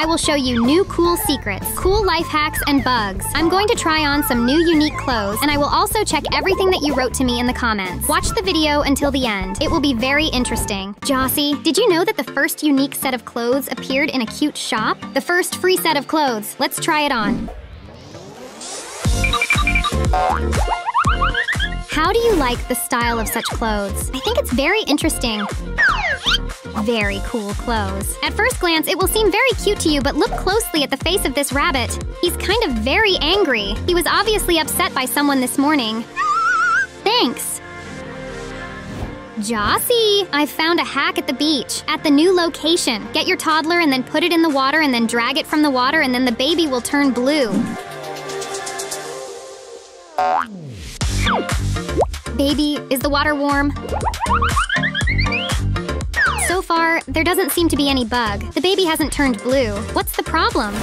I will show you new cool secrets, cool life hacks, and bugs. I'm going to try on some new unique clothes, and I will also check everything that you wrote to me in the comments. Watch the video until the end. It will be very interesting. Jossi, did you know that the first unique set of clothes appeared in a cute shop? The first free set of clothes. Let's try it on. How do you like the style of such clothes? I think it's very interesting. Very cool clothes. At first glance, it will seem very cute to you, but look closely at the face of this rabbit. He's kind of very angry. He was obviously upset by someone this morning. Thanks. Jossi, I've found a hack at the beach, at the new location. Get your toddler and then put it in the water and then drag it from the water and then the baby will turn blue. Baby, is the water warm? Far, there doesn't seem to be any bug. The baby hasn't turned blue. What's the problem?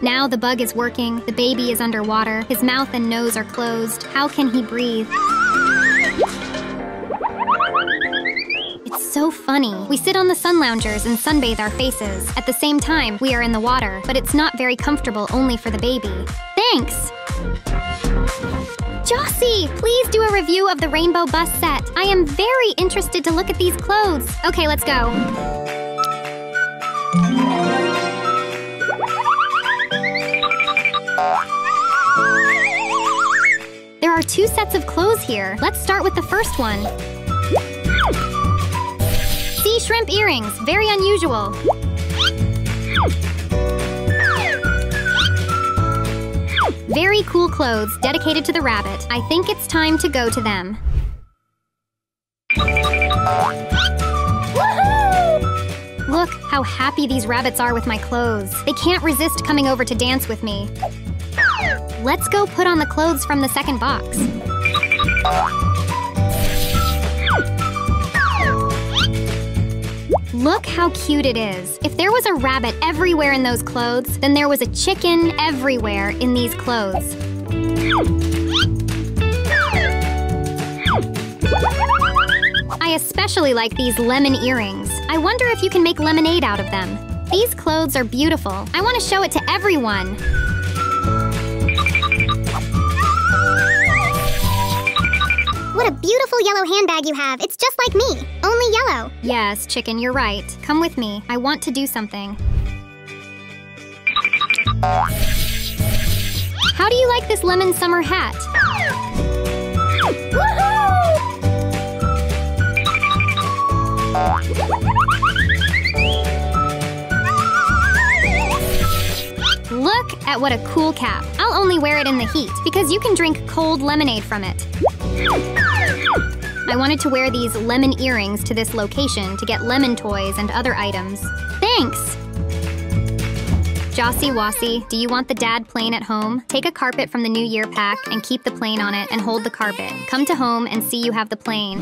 Now the bug is working, the baby is underwater, his mouth and nose are closed. How can he breathe? So funny. We sit on the sun loungers and sunbathe our faces. At the same time, we are in the water, but it's not very comfortable only for the baby. Thanks! Jossi, please do a review of the Rainbow Bus set. I am very interested to look at these clothes. Okay, let's go. There are two sets of clothes here. Let's start with the first one. Shrimp earrings, very unusual. Very cool clothes dedicated to the rabbit. I think it's time to go to them. Look how happy these rabbits are with my clothes. They can't resist coming over to dance with me. Let's go put on the clothes from the second box. Look how cute it is. If there was a rabbit everywhere in those clothes, then there was a chicken everywhere in these clothes. I especially like these lemon earrings. I wonder if you can make lemonade out of them. These clothes are beautiful. I want to show it to everyone. What a beautiful yellow handbag you have. It's just like me, only yellow. Yes, chicken, you're right. Come with me. I want to do something. How do you like this lemon summer hat? Look at what a cool cap. I'll only wear it in the heat because you can drink cold lemonade from it. I wanted to wear these lemon earrings to this location to get lemon toys and other items. Thanks! Jossi Wossi, do you want the dad plane at home? Take a carpet from the New Year pack and keep the plane on it and hold the carpet. Come to home and see you have the plane.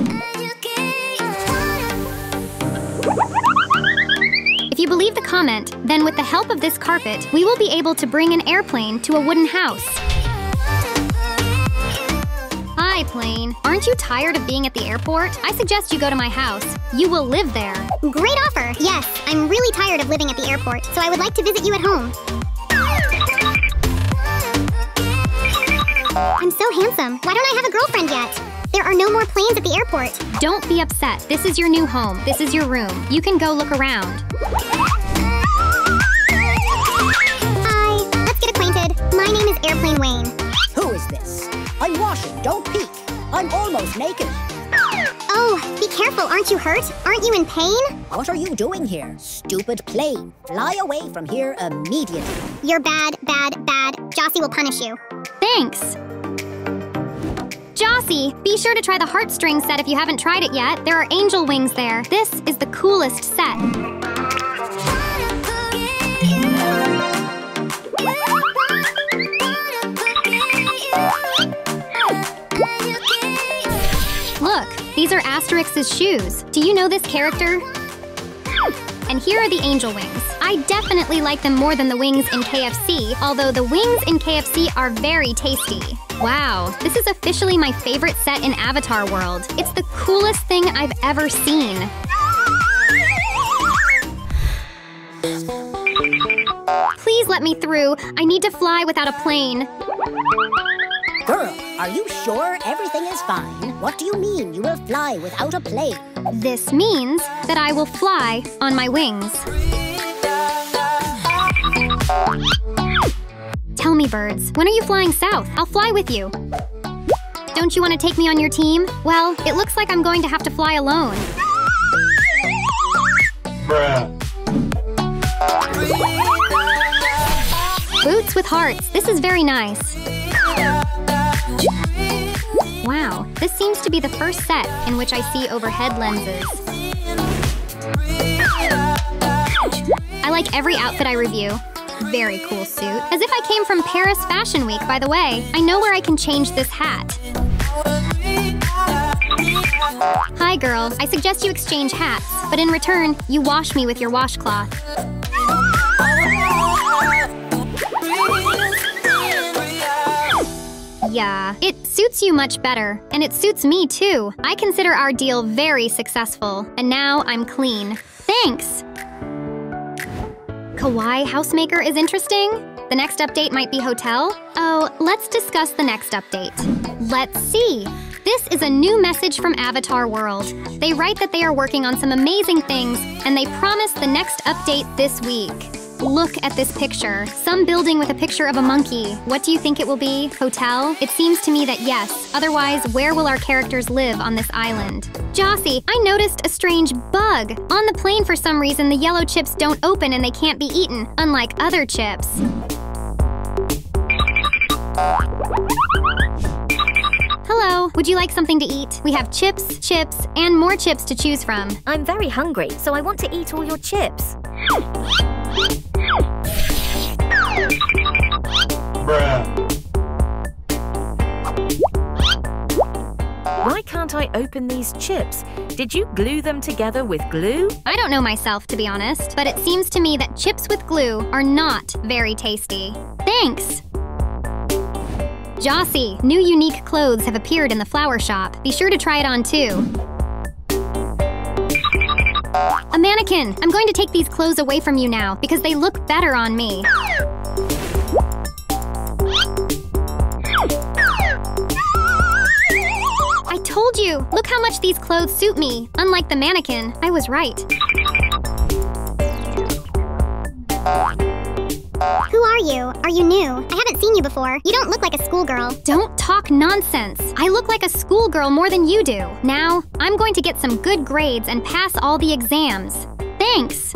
If you believe the comment, then with the help of this carpet, we will be able to bring an airplane to a wooden house. Hi, plane. Aren't you tired of being at the airport? I suggest you go to my house. You will live there. Great offer. Yes, I'm really tired of living at the airport, so I would like to visit you at home. I'm so handsome. Why don't I have a girlfriend yet? There are no more planes at the airport. Don't be upset. This is your new home. This is your room. You can go look around. Don't peek. I'm almost naked. Oh, be careful. Aren't you hurt? Aren't you in pain? What are you doing here? Stupid plane. Fly away from here immediately. You're bad, bad, bad. Jossi will punish you. Thanks. Jossi, be sure to try the heartstring set if you haven't tried it yet. There are angel wings there. This is the coolest set. These are Asterix's shoes. Do you know this character? And here are the angel wings. I definitely like them more than the wings in KFC, although the wings in KFC are very tasty. Wow, this is officially my favorite set in Avatar World. It's the coolest thing I've ever seen. Please let me through. I need to fly without a plane. Girl, are you sure everything is fine? What do you mean you will fly without a plane? This means that I will fly on my wings. Tell me, birds, when are you flying south? I'll fly with you. Don't you want to take me on your team? Well, it looks like I'm going to have to fly alone. Bruh. Boots with hearts. This is very nice. This seems to be the first set in which I see overhead lenses. I like every outfit I review. Very cool suit. As if I came from Paris Fashion Week, by the way. I know where I can change this hat. Hi, girl. I suggest you exchange hats, but in return, you wash me with your washcloth. Yeah, it suits you much better, and it suits me too. I consider our deal very successful, and now I'm clean. Thanks! Kawaii Housemaker is interesting. The next update might be Hotel. Oh, let's discuss the next update. Let's see. This is a new message from Avatar World. They write that they are working on some amazing things, and they promise the next update this week. Look at this picture. Some building with a picture of a monkey. What do you think it will be? Hotel? It seems to me that yes. Otherwise, where will our characters live on this island? Jossi, I noticed a strange bug. On the plane, for some reason, the yellow chips don't open and they can't be eaten, unlike other chips. Hello, would you like something to eat? We have chips, chips, and more chips to choose from. I'm very hungry, so I want to eat all your chips. Why can't I open these chips? Did you glue them together with glue? I don't know myself, to be honest, but it seems to me that chips with glue are not very tasty. Thanks! Jossi, new unique clothes have appeared in the flower shop. Be sure to try it on too. A mannequin! I'm going to take these clothes away from you now because they look better on me. Told you! Look how much these clothes suit me. Unlike the mannequin, I was right. Who are you? Are you new? I haven't seen you before. You don't look like a schoolgirl. Don't talk nonsense. I look like a schoolgirl more than you do. Now, I'm going to get some good grades and pass all the exams. Thanks!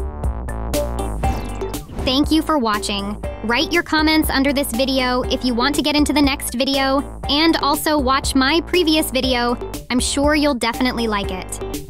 Thank you for watching. Write your comments under this video if you want to get into the next video, and also watch my previous video. I'm sure you'll definitely like it.